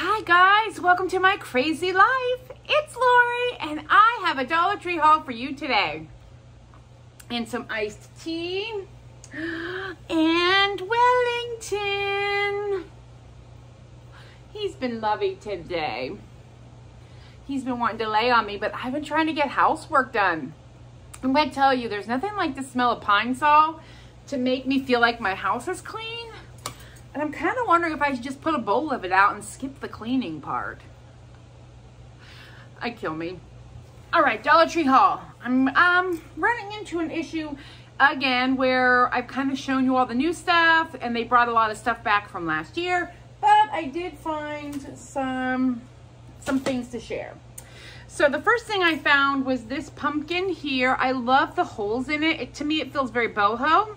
Hi guys, welcome to my crazy life. It's Lori and I have a Dollar Tree haul for you today. And some iced tea and Wellington. He's been lovey today. He's been wanting to lay on me, but I've been trying to get housework done. I'm gonna tell you, there's nothing like the smell of Pine-Sol to make me feel like my house is clean. And I'm kind of wondering if I should just put a bowl of it out and skip the cleaning part. I kill me. All right, Dollar Tree haul. I'm um, running into an issue again where I've kind of shown you all the new stuff and they brought a lot of stuff back from last year, but I did find some, some things to share. So the first thing I found was this pumpkin here. I love the holes in it. it to me, it feels very boho.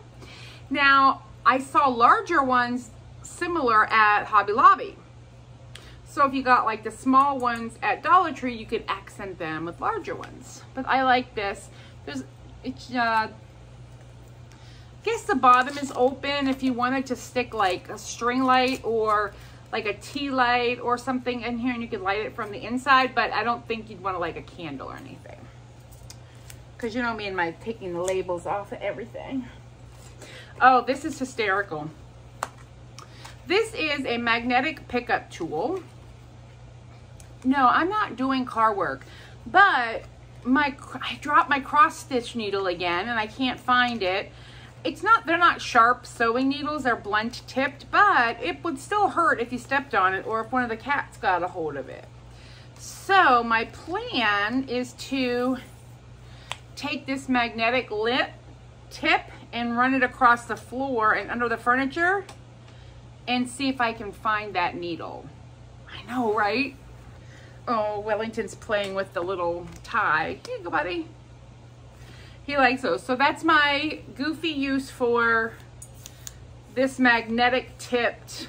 Now, I saw larger ones similar at Hobby Lobby. So if you got like the small ones at Dollar Tree, you could accent them with larger ones. But I like this. There's, it's, uh, I guess the bottom is open if you wanted to stick like a string light or like a tea light or something in here and you could light it from the inside, but I don't think you'd want to like a candle or anything. Because you know me and my taking the labels off of everything. Oh, this is hysterical. This is a magnetic pickup tool. No, I'm not doing car work, but my I dropped my cross stitch needle again and I can't find it. It's not, they're not sharp sewing needles, they're blunt tipped, but it would still hurt if you stepped on it or if one of the cats got a hold of it. So my plan is to take this magnetic lip tip and run it across the floor and under the furniture and see if I can find that needle. I know, right? Oh, Wellington's playing with the little tie. Here you go, buddy. He likes those. So that's my goofy use for this magnetic tipped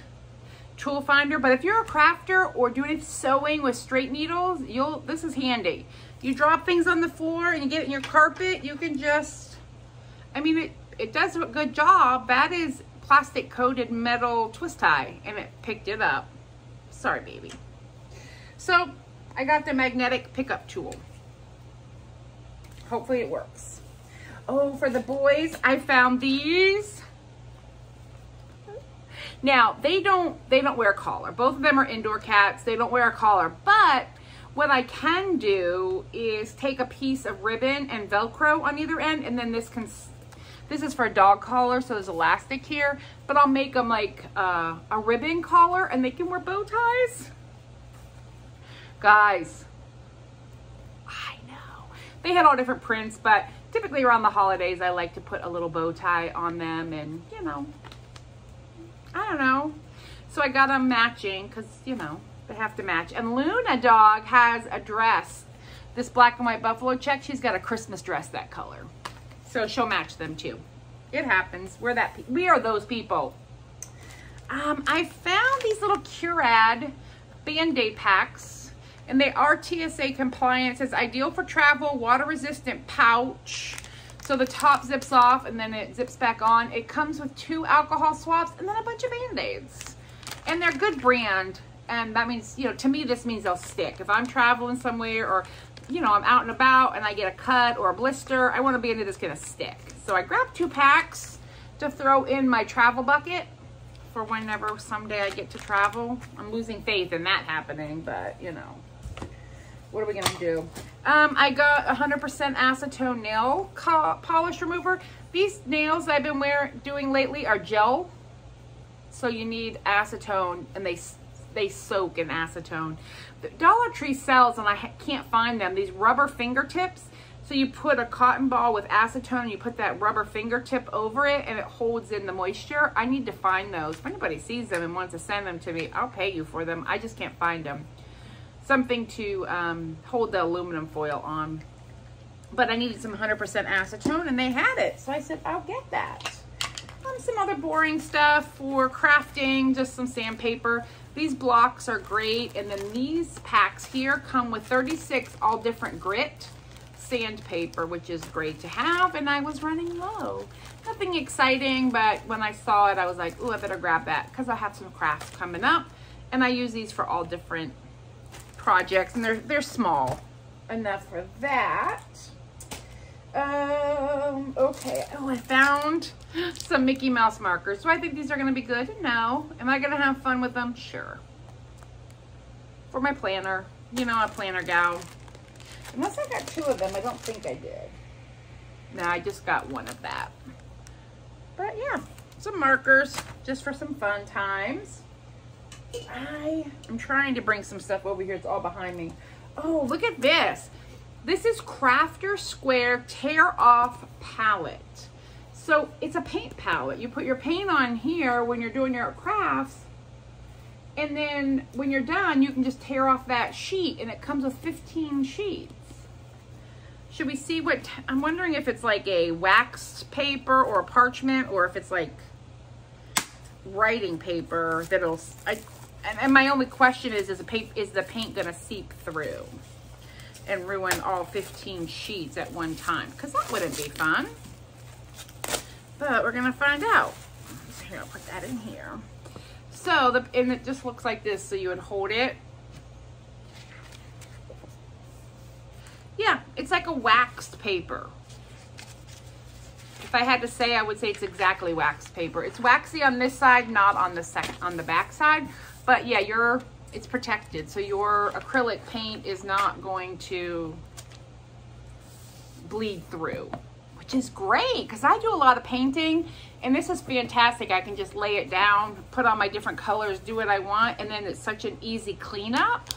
tool finder. But if you're a crafter or doing sewing with straight needles, you'll this is handy. You drop things on the floor and you get it in your carpet, you can just, I mean, it, it does a good job. That is plastic coated metal twist tie and it picked it up. Sorry, baby. So I got the magnetic pickup tool. Hopefully it works. Oh, for the boys, I found these. Now, they don't they don't wear a collar. Both of them are indoor cats. They don't wear a collar. But what I can do is take a piece of ribbon and Velcro on either end, and then this can this is for a dog collar, so there's elastic here, but I'll make them like uh, a ribbon collar and they can wear bow ties. Guys, I know. They had all different prints, but typically around the holidays, I like to put a little bow tie on them and, you know, I don't know. So I got them matching because, you know, they have to match. And Luna Dog has a dress, this black and white buffalo check. She's got a Christmas dress that color. So she'll match them too. It happens. We're that, we are those people. Um, I found these little Curad Band-Aid packs and they are TSA compliant. It says ideal for travel, water resistant pouch. So the top zips off and then it zips back on. It comes with two alcohol swabs and then a bunch of Band-Aids. And they're good brand. And that means, you know, to me, this means they'll stick. If I'm traveling somewhere or you know, I'm out and about and I get a cut or a blister, I want a band-aid that's gonna stick. So I grabbed two packs to throw in my travel bucket for whenever someday I get to travel. I'm losing faith in that happening, but you know, what are we gonna do? Um, I got 100% acetone nail polish remover. These nails I've been wearing, doing lately are gel. So you need acetone and they they soak in acetone. The Dollar Tree sells, and I can't find them, these rubber fingertips. So you put a cotton ball with acetone and you put that rubber fingertip over it and it holds in the moisture. I need to find those. If anybody sees them and wants to send them to me, I'll pay you for them. I just can't find them. Something to um, hold the aluminum foil on. But I needed some 100% acetone and they had it. So I said, I'll get that. Some other boring stuff for crafting, just some sandpaper. These blocks are great. And then these packs here come with 36 all different grit sandpaper, which is great to have. And I was running low. Nothing exciting, but when I saw it, I was like, oh, I better grab that because I have some crafts coming up. And I use these for all different projects and they're, they're small enough for that. Um, okay. Oh, I found some Mickey Mouse markers. So I think these are going to be good? No. Am I going to have fun with them? Sure. For my planner. You know, a planner gal. Unless I got two of them. I don't think I did. No, I just got one of that. But yeah, some markers just for some fun times. I am trying to bring some stuff over here. It's all behind me. Oh, look at this. This is Crafter Square Tear Off Palette. So it's a paint palette. You put your paint on here when you're doing your crafts. And then when you're done, you can just tear off that sheet and it comes with 15 sheets. Should we see what, I'm wondering if it's like a wax paper or a parchment or if it's like writing paper that'll, I, and, and my only question is, is the, paper, is the paint gonna seep through? and ruin all 15 sheets at one time because that wouldn't be fun. But we're gonna find out. So here, I'll put that in here. So, the, and it just looks like this. So you would hold it. Yeah, it's like a waxed paper. If I had to say, I would say it's exactly waxed paper. It's waxy on this side, not on the sec on the back side. But yeah, you're it's protected. So your acrylic paint is not going to bleed through, which is great because I do a lot of painting and this is fantastic. I can just lay it down, put on my different colors, do what I want, and then it's such an easy cleanup.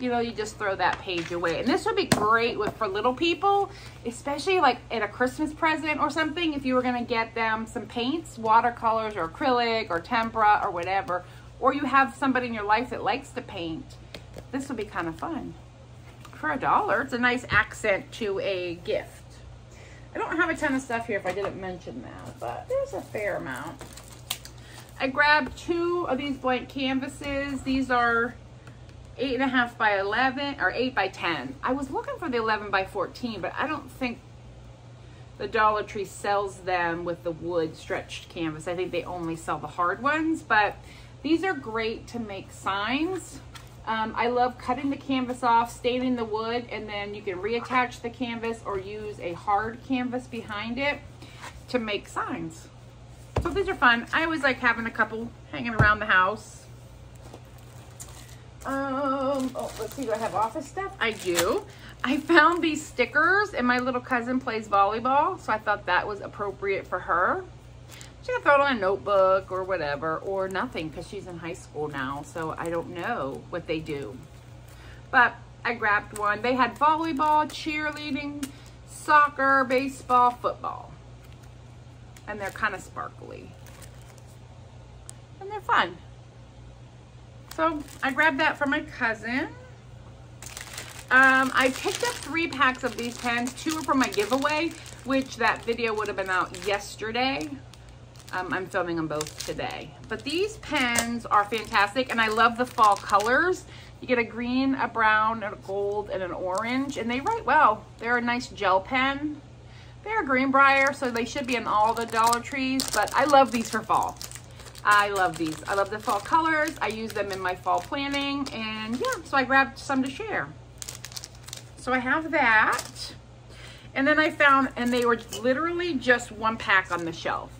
You know, you just throw that page away. And this would be great with for little people, especially like at a Christmas present or something, if you were gonna get them some paints, watercolors or acrylic or tempera or whatever, or you have somebody in your life that likes to paint, this would be kind of fun. For a dollar, it's a nice accent to a gift. I don't have a ton of stuff here if I didn't mention that, but there's a fair amount. I grabbed two of these blank canvases. These are eight and a half by 11 or eight by 10. I was looking for the 11 by 14, but I don't think the Dollar Tree sells them with the wood stretched canvas. I think they only sell the hard ones, but these are great to make signs. Um, I love cutting the canvas off, staining the wood, and then you can reattach the canvas or use a hard canvas behind it to make signs. So these are fun. I always like having a couple hanging around the house. Um, oh, let's see, do I have office stuff? I do. I found these stickers and my little cousin plays volleyball, so I thought that was appropriate for her. She can throw it on a notebook or whatever, or nothing because she's in high school now, so I don't know what they do. But I grabbed one. They had volleyball, cheerleading, soccer, baseball, football. And they're kind of sparkly. And they're fun. So I grabbed that for my cousin. Um, I picked up three packs of these pens. Two are from my giveaway, which that video would have been out yesterday. Um, I'm filming them both today. But these pens are fantastic and I love the fall colors. You get a green, a brown, a gold, and an orange, and they write well. They're a nice gel pen. They're Greenbrier, so they should be in all the Dollar Trees, but I love these for fall. I love these. I love the fall colors. I use them in my fall planning, and yeah, so I grabbed some to share. So I have that. And then I found, and they were literally just one pack on the shelf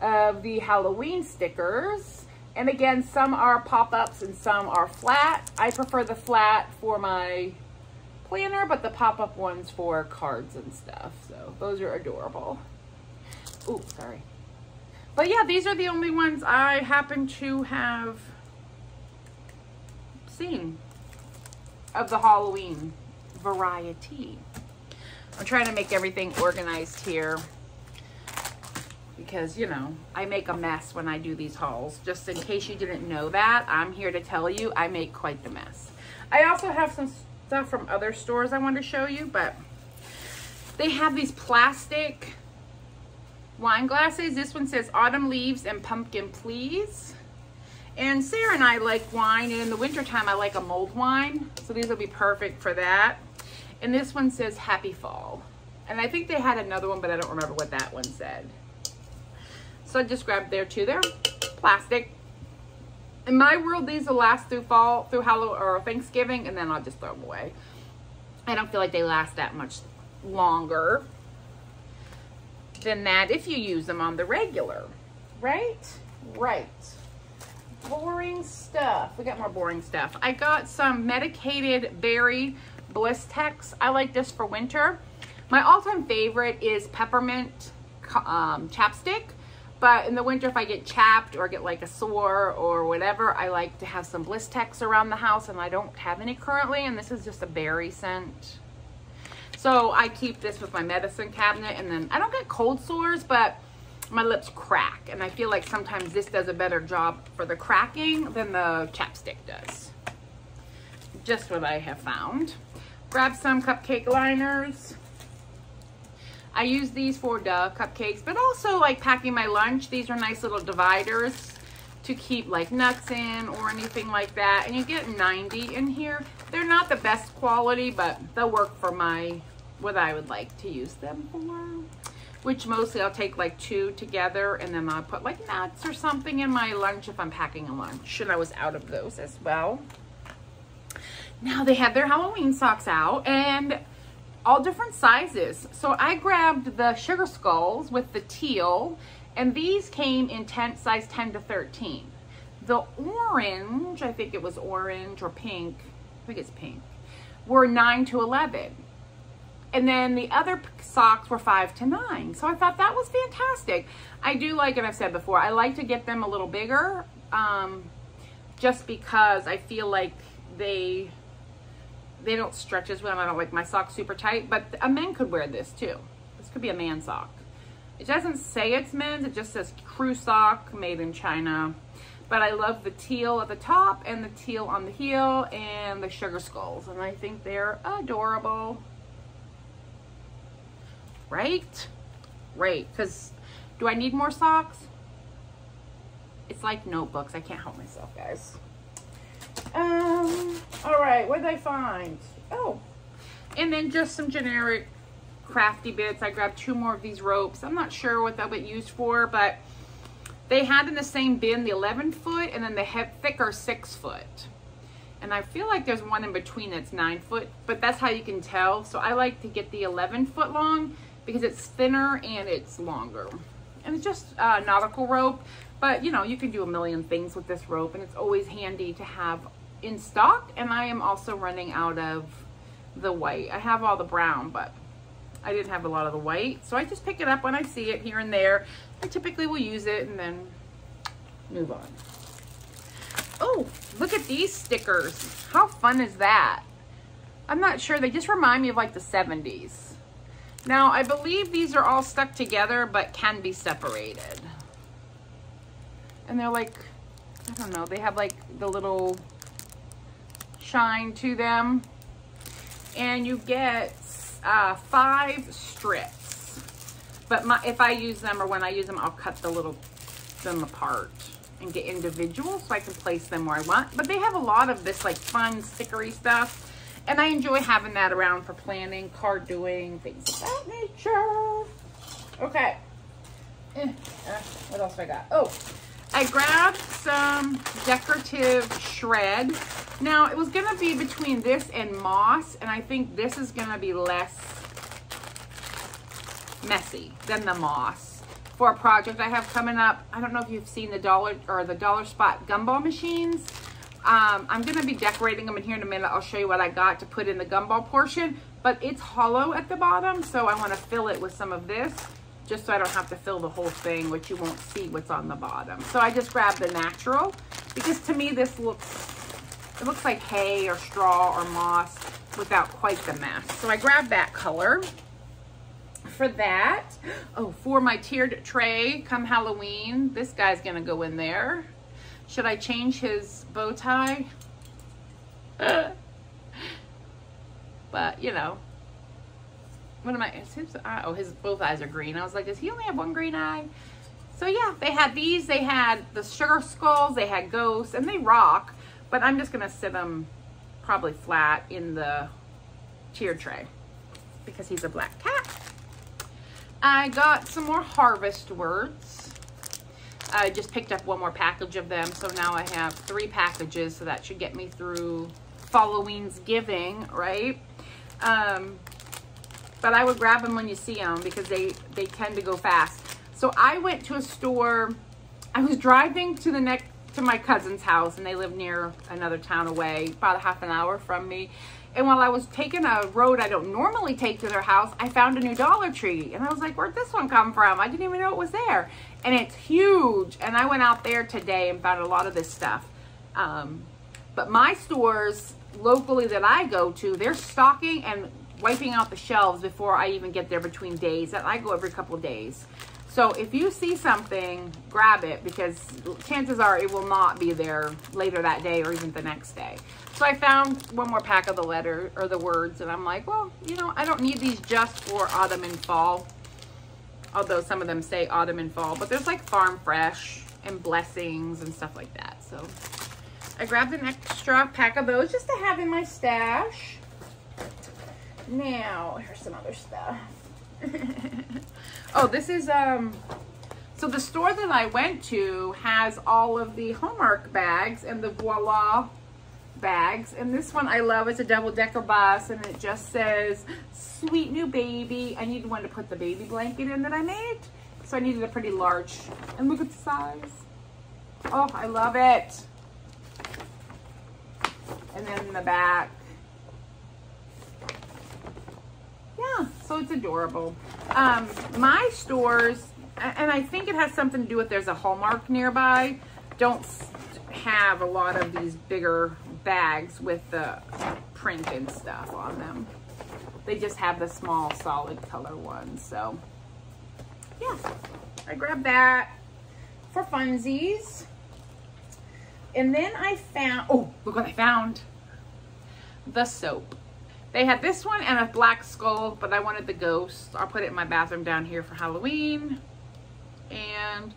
of the Halloween stickers. And again, some are pop-ups and some are flat. I prefer the flat for my planner, but the pop-up ones for cards and stuff. So those are adorable. Oh, sorry. But yeah, these are the only ones I happen to have seen of the Halloween variety. I'm trying to make everything organized here because, you know, I make a mess when I do these hauls. Just in case you didn't know that, I'm here to tell you I make quite the mess. I also have some stuff from other stores I want to show you, but they have these plastic wine glasses. This one says Autumn Leaves and Pumpkin Please. And Sarah and I like wine, and in the wintertime, I like a mulled wine. So these will be perfect for that. And this one says Happy Fall. And I think they had another one, but I don't remember what that one said. So I just grabbed there too. They're plastic. In my world, these will last through fall, through Halloween or Thanksgiving, and then I'll just throw them away. I don't feel like they last that much longer than that if you use them on the regular. Right? Right. Boring stuff. We got more boring stuff. I got some medicated berry Blistex. I like this for winter. My all-time favorite is peppermint um, chapstick. But in the winter, if I get chapped or get like a sore or whatever, I like to have some Blistex around the house and I don't have any currently. And this is just a berry scent. So I keep this with my medicine cabinet and then I don't get cold sores, but my lips crack. And I feel like sometimes this does a better job for the cracking than the chapstick does. Just what I have found. Grab some cupcake liners. I use these for the cupcakes, but also like packing my lunch. These are nice little dividers to keep like nuts in or anything like that. And you get 90 in here. They're not the best quality, but they'll work for my, what I would like to use them for. Which mostly I'll take like two together and then I'll put like nuts or something in my lunch if I'm packing a lunch. And I was out of those as well. Now they have their Halloween socks out and all different sizes. So I grabbed the Sugar Skulls with the teal, and these came in 10, size 10 to 13. The orange, I think it was orange or pink, I think it's pink, were 9 to 11. And then the other socks were 5 to 9. So I thought that was fantastic. I do like, and I've said before, I like to get them a little bigger um, just because I feel like they they don't stretch as well. I don't like my socks super tight, but a man could wear this too. This could be a man sock. It doesn't say it's men's, it just says crew sock made in China. But I love the teal at the top and the teal on the heel and the sugar skulls. And I think they're adorable. Right? Right, because do I need more socks? It's like notebooks. I can't help myself, guys. Um, all right, what did I find? Oh, and then just some generic crafty bits. I grabbed two more of these ropes. I'm not sure what they'll get used for, but they had in the same bin the 11 foot and then the thicker six foot. And I feel like there's one in between that's nine foot, but that's how you can tell. So I like to get the 11 foot long because it's thinner and it's longer. And it's just uh, nautical rope. But you know, you can do a million things with this rope and it's always handy to have in stock. And I am also running out of the white. I have all the brown, but I didn't have a lot of the white. So I just pick it up when I see it here and there. I typically will use it and then move on. Oh, look at these stickers. How fun is that? I'm not sure. They just remind me of like the 70s. Now, I believe these are all stuck together, but can be separated and they're like, I don't know, they have like the little shine to them. And you get uh, five strips. But my, if I use them or when I use them, I'll cut the little, them apart and get individual so I can place them where I want. But they have a lot of this like fun stickery stuff. And I enjoy having that around for planning, card doing, things of that nature. Okay. Eh, uh, what else I got? Oh, I grabbed some decorative shred. Now, it was to be between this and moss, and I think this is to be less messy than the moss for a project I have coming up. I don't know if you've seen the dollar or the dollar spot gumball machines. Um, I'm to be decorating them in here in a minute. I'll show you what I got to put in the gumball portion, but it's hollow at the bottom, so I want to fill it with some of this just so I don't have to fill the whole thing, which you won't see what's on the bottom. So I just grabbed the natural because to me this looks, it looks like hay or straw or moss without quite the mess. So I grabbed that color for that. Oh, for my tiered tray come Halloween, this guy's gonna go in there. Should I change his bow tie? but, you know, what am I? His eye, oh, his both eyes are green. I was like, does he only have one green eye? So yeah, they had these. They had the sugar skulls. They had ghosts, and they rock. But I'm just gonna sit them probably flat in the tiered tray because he's a black cat. I got some more harvest words. I just picked up one more package of them. So now I have three packages. So that should get me through Halloween's giving, right? Um, but I would grab them when you see them because they, they tend to go fast. So I went to a store. I was driving to the next to my cousin's house and they live near another town away, about a half an hour from me. And while I was taking a road I don't normally take to their house, I found a new Dollar Tree. And I was like, where'd this one come from? I didn't even know it was there. And it's huge. And I went out there today and found a lot of this stuff. Um, but my stores locally that I go to, they're stocking and wiping out the shelves before I even get there between days. And I go every couple days. So if you see something, grab it because chances are it will not be there later that day or even the next day. So I found one more pack of the letter or the words and I'm like, well, you know, I don't need these just for autumn and fall. Although some of them say autumn and fall, but there's like farm fresh and blessings and stuff like that. So I grabbed an extra pack of those just to have in my stash. Now, here's some other stuff. oh, this is, um, so the store that I went to has all of the Hallmark bags and the Voila bags. And this one I love. It's a double-decker bus and it just says, sweet new baby. I needed one to put the baby blanket in that I made. So I needed a pretty large. And look at the size. Oh, I love it. And then in the back, yeah, so it's adorable. Um, my stores, and I think it has something to do with there's a Hallmark nearby, don't have a lot of these bigger bags with the print and stuff on them. They just have the small solid color ones. So yeah, I grabbed that for funsies. And then I found, oh, look what I found. The soap. They had this one and a black skull, but I wanted the ghost. I'll put it in my bathroom down here for Halloween. And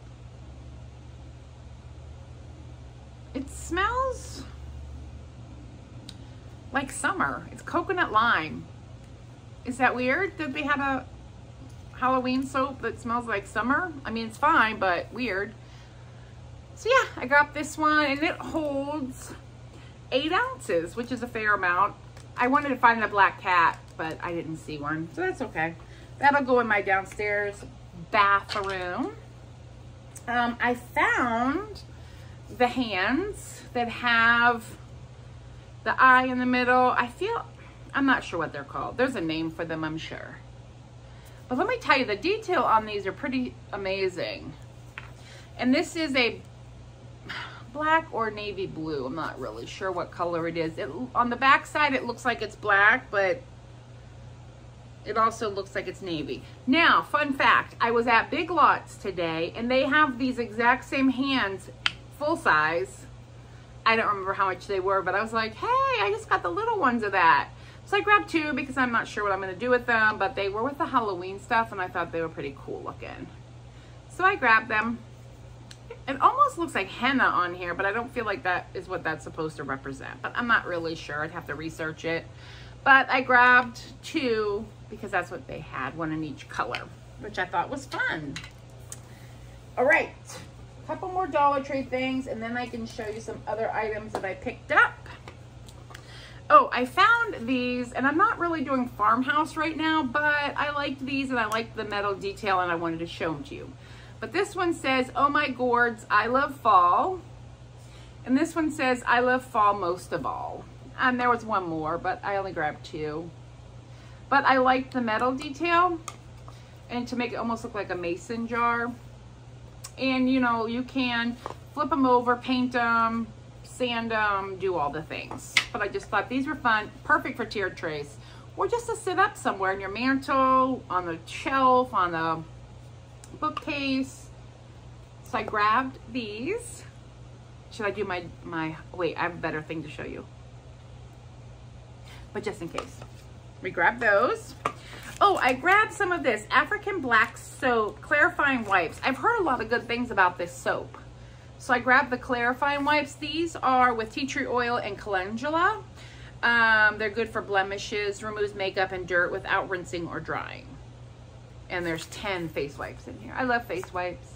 it smells like summer. It's coconut lime. Is that weird that they had a Halloween soap that smells like summer? I mean, it's fine, but weird. So yeah, I got this one and it holds eight ounces, which is a fair amount. I wanted to find a black cat, but I didn't see one, so that's okay. That'll go in my downstairs bathroom. Um, I found the hands that have the eye in the middle. I feel, I'm not sure what they're called. There's a name for them, I'm sure. But let me tell you, the detail on these are pretty amazing. And this is a black or navy blue. I'm not really sure what color it is. It, on the back side, it looks like it's black, but it also looks like it's navy. Now, fun fact, I was at Big Lots today, and they have these exact same hands, full size. I don't remember how much they were, but I was like, hey, I just got the little ones of that. So I grabbed two because I'm not sure what I'm to do with them, but they were with the Halloween stuff, and I thought they were pretty cool looking. So I grabbed them. It almost looks like henna on here, but I don't feel like that is what that's supposed to represent. But I'm not really sure. I'd have to research it. But I grabbed two because that's what they had, one in each color, which I thought was fun. All right, a couple more Dollar Tree things, and then I can show you some other items that I picked up. Oh, I found these, and I'm not really doing farmhouse right now, but I liked these, and I liked the metal detail, and I wanted to show them to you. But this one says, oh my gourds, I love fall. And this one says, I love fall most of all. And there was one more, but I only grabbed two. But I liked the metal detail and to make it almost look like a mason jar. And you know, you can flip them over, paint them, sand them, do all the things. But I just thought these were fun, perfect for tiered trays. Or just to sit up somewhere in your mantle, on the shelf, on the bookcase. So I grabbed these. Should I do my, my, wait, I have a better thing to show you. But just in case. We grab those. Oh, I grabbed some of this African Black Soap Clarifying Wipes. I've heard a lot of good things about this soap. So I grabbed the clarifying wipes. These are with tea tree oil and calendula. Um, they're good for blemishes, removes makeup and dirt without rinsing or drying and there's 10 face wipes in here. I love face wipes.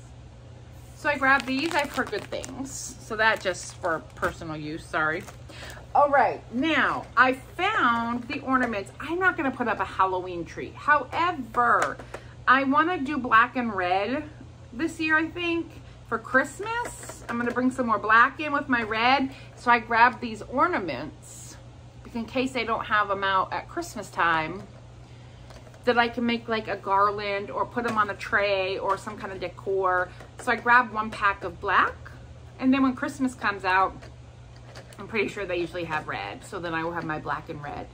So I grabbed these. I've heard good things. So that just for personal use, sorry. All right, now I found the ornaments. I'm not gonna put up a Halloween tree. However, I wanna do black and red this year, I think, for Christmas. I'm gonna bring some more black in with my red. So I grabbed these ornaments in case they don't have them out at Christmas time that I can make like a garland or put them on a tray or some kind of decor. So I grabbed one pack of black and then when Christmas comes out, I'm pretty sure they usually have red. So then I will have my black and red.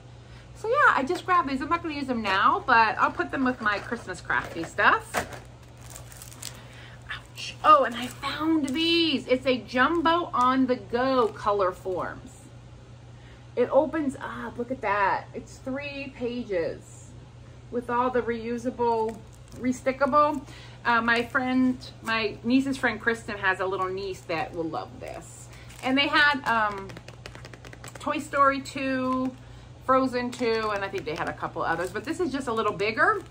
So yeah, I just grabbed these. I'm not gonna use them now, but I'll put them with my Christmas crafty stuff. Ouch. Oh, and I found these. It's a jumbo on the go Colorforms. It opens up, look at that. It's three pages with all the reusable, restickable. Uh, my friend, my niece's friend Kristen has a little niece that will love this. And they had um, Toy Story 2, Frozen 2, and I think they had a couple others. But this is just a little bigger.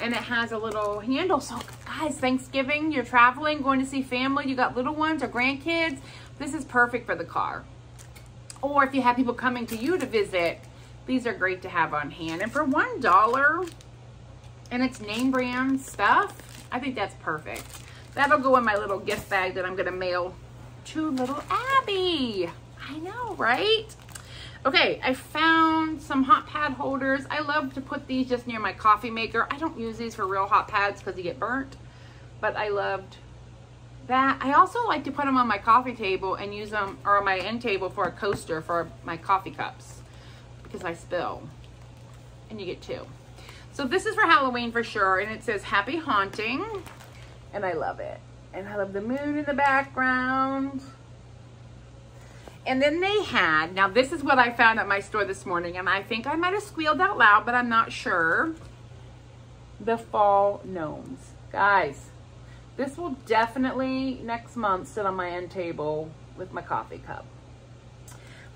And it has a little handle. So guys, Thanksgiving, you're traveling, going to see family, you got little ones or grandkids. This is perfect for the car. Or if you have people coming to you to visit, these are great to have on hand. And for $1, and it's name brand stuff, I think that's perfect. That'll go in my little gift bag that I'm gonna mail to little Abby. I know, right? Okay, I found some hot pad holders. I love to put these just near my coffee maker. I don't use these for real hot pads because you get burnt, but I loved that. I also like to put them on my coffee table and use them, or on my end table for a coaster for my coffee cups because I spill. And you get two. So this is for Halloween for sure. And it says Happy Haunting. And I love it. And I love the moon in the background. And then they had, now this is what I found at my store this morning. And I think I might have squealed out loud, but I'm not sure. The fall gnomes. Guys, this will definitely next month sit on my end table with my coffee cup.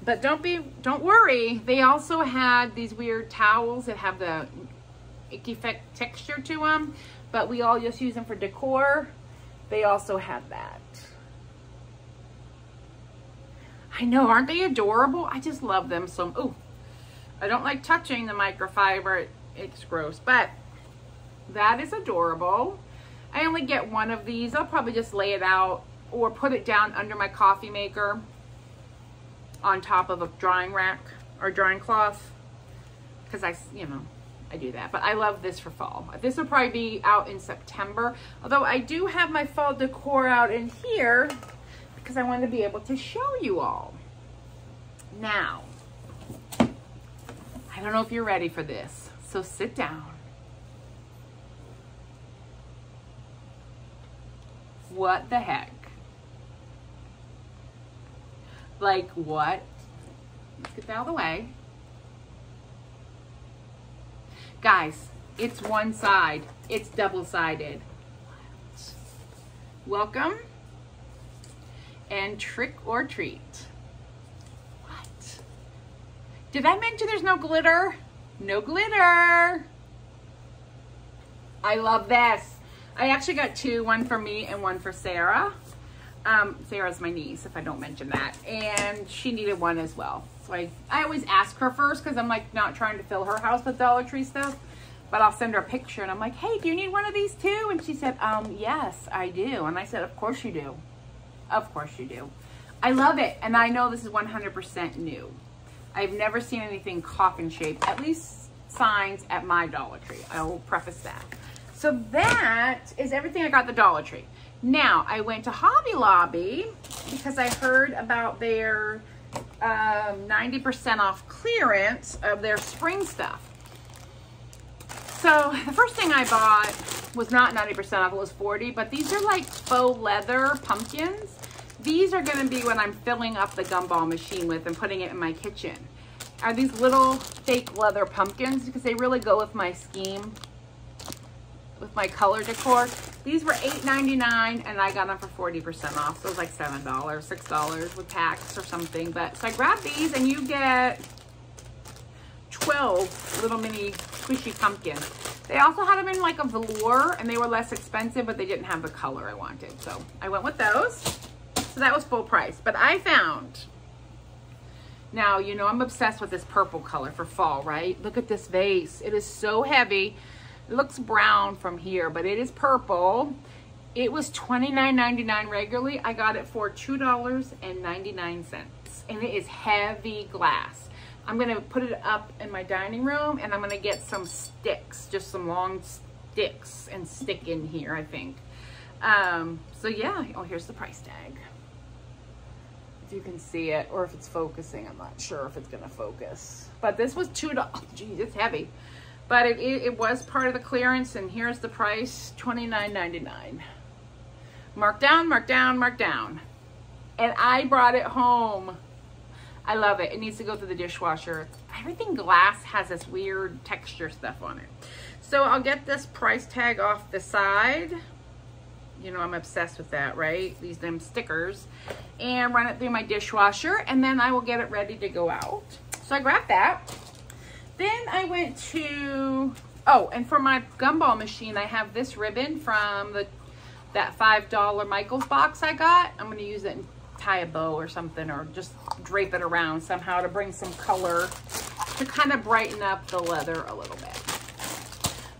But don't be, don't worry. They also had these weird towels that have the icky texture to them, but we all just use them for decor. They also had that. I know, aren't they adorable? I just love them so, oh, I don't like touching the microfiber. It's gross, but that is adorable. I only get one of these. I'll probably just lay it out or put it down under my coffee maker on top of a drying rack or drying cloth because I, you know, I do that. But I love this for fall. This will probably be out in September. Although I do have my fall decor out in here because I want to be able to show you all. Now, I don't know if you're ready for this. So sit down. What the heck? Like what? Let's get that out of the way. Guys, it's one side. It's double-sided. Welcome and trick or treat. What? Did I mention there's no glitter? No glitter. I love this. I actually got two, one for me and one for Sarah. Um, Sarah's my niece, if I don't mention that. And she needed one as well. So I, I always ask her first because I'm like not trying to fill her house with Dollar Tree stuff. But I'll send her a picture and I'm like, hey, do you need one of these too? And she said, um, yes, I do. And I said, of course you do. Of course you do. I love it. And I know this is 100% new. I've never seen anything coffin shaped, at least signs at my Dollar Tree. I will preface that. So that is everything I got the Dollar Tree. Now, I went to Hobby Lobby because I heard about their 90% um, off clearance of their spring stuff. So the first thing I bought was not 90% off, it was 40, but these are like faux leather pumpkins. These are gonna be what I'm filling up the gumball machine with and putting it in my kitchen. Are these little fake leather pumpkins because they really go with my scheme with my color decor. These were $8.99 and I got them for 40% off. So it was like $7, $6 with tax or something. But so I grabbed these and you get 12 little mini squishy pumpkins. They also had them in like a velour and they were less expensive, but they didn't have the color I wanted. So I went with those. So that was full price. But I found, now, you know, I'm obsessed with this purple color for fall, right? Look at this vase. It is so heavy. It looks brown from here, but it is purple. It was $29.99 regularly. I got it for $2.99. And it is heavy glass. I'm gonna put it up in my dining room and I'm gonna get some sticks, just some long sticks and stick in here, I think. Um, so yeah, oh, here's the price tag. If you can see it, or if it's focusing, I'm not sure if it's gonna focus. But this was $2, oh, geez, it's heavy. But it, it, it was part of the clearance and here's the price, $29.99. Mark down, mark down, mark down. And I brought it home. I love it. It needs to go through the dishwasher. Everything glass has this weird texture stuff on it. So I'll get this price tag off the side. You know, I'm obsessed with that, right? These them stickers. And run it through my dishwasher. And then I will get it ready to go out. So I grabbed that. Then I went to, oh, and for my gumball machine, I have this ribbon from the that $5 Michaels box I got. I'm going to use it and tie a bow or something or just drape it around somehow to bring some color to kind of brighten up the leather a little bit.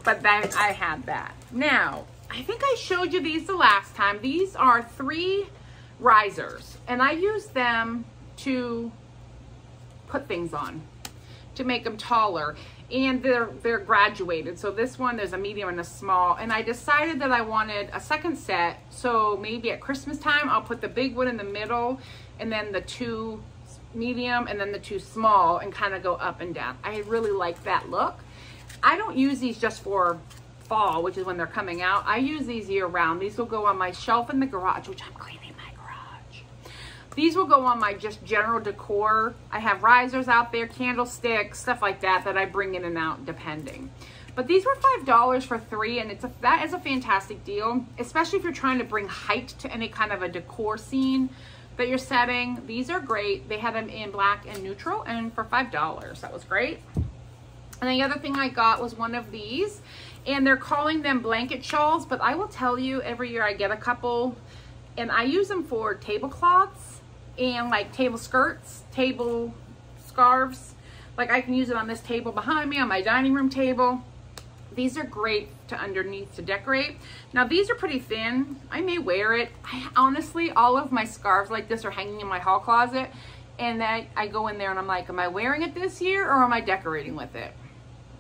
But then I had that. Now, I think I showed you these the last time. These are three risers and I use them to put things on to make them taller. And they're they're graduated. So this one there's a medium and a small. And I decided that I wanted a second set. So maybe at Christmas time I'll put the big one in the middle and then the two medium and then the two small and kind of go up and down. I really like that look. I don't use these just for fall which is when they're coming out. I use these year round these will go on my shelf in the garage which I'm cleaning these will go on my just general decor. I have risers out there, candlesticks, stuff like that that I bring in and out depending. But these were $5 for three, and it's a, that is a fantastic deal, especially if you're trying to bring height to any kind of a decor scene that you're setting. These are great. They had them in black and neutral, and for $5. That was great. And the other thing I got was one of these, and they're calling them blanket shawls, but I will tell you, every year I get a couple, and I use them for tablecloths and like table skirts, table scarves. Like I can use it on this table behind me, on my dining room table. These are great to underneath to decorate. Now these are pretty thin. I may wear it. I, honestly, all of my scarves like this are hanging in my hall closet. And then I go in there and I'm like, am I wearing it this year or am I decorating with it?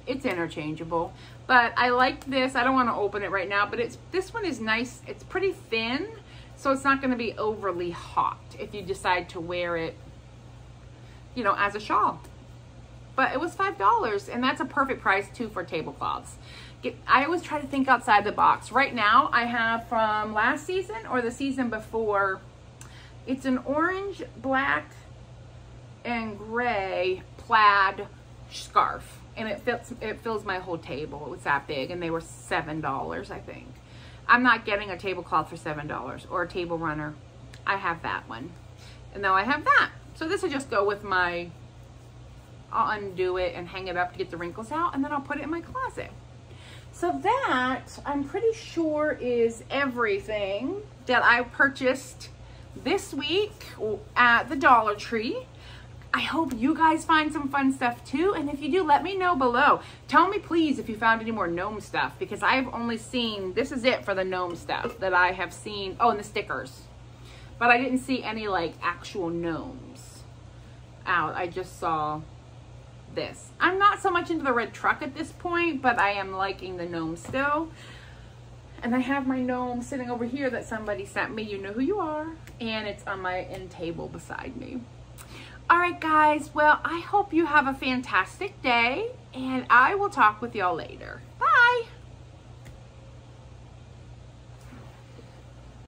It's interchangeable. But I like this. I don't want to open it right now, but it's this one is nice. It's pretty thin so it's not going to be overly hot if you decide to wear it, you know, as a shawl. But it was $5 and that's a perfect price too for tablecloths. I always try to think outside the box. Right now I have from last season or the season before, it's an orange, black, and gray plaid scarf. And it fits, it fills my whole table. It was that big and they were $7, I think. I'm not getting a tablecloth for $7 or a table runner. I have that one. And now I have that. So this will just go with my, I'll undo it and hang it up to get the wrinkles out and then I'll put it in my closet. So that, I'm pretty sure is everything that I purchased this week at the Dollar Tree. I hope you guys find some fun stuff too. And if you do, let me know below. Tell me please if you found any more gnome stuff because I've only seen, this is it for the gnome stuff that I have seen. Oh, and the stickers. But I didn't see any like actual gnomes out. I just saw this. I'm not so much into the red truck at this point, but I am liking the gnome still. And I have my gnome sitting over here that somebody sent me. You know who you are. And it's on my end table beside me. All right, guys. Well, I hope you have a fantastic day, and I will talk with y'all later.